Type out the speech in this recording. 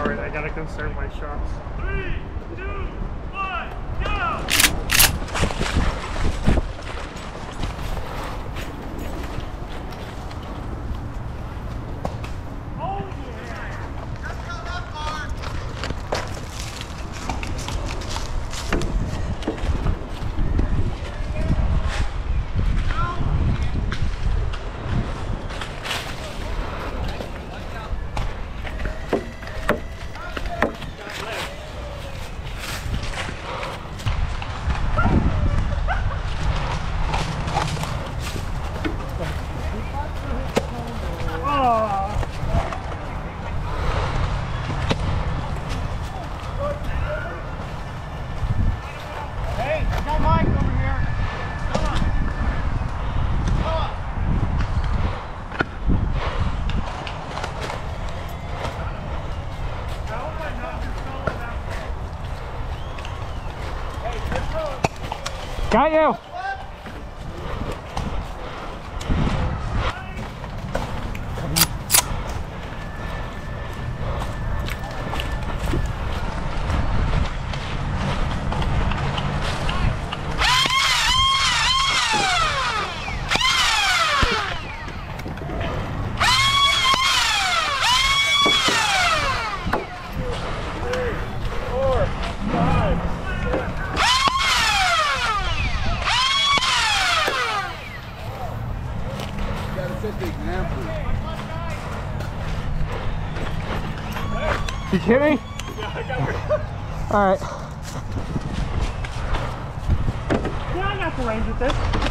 Alright, I gotta conserve my shots. Three, two, Got you! Gotta set the example. You kidding? Alright. Yeah, I got the range with this.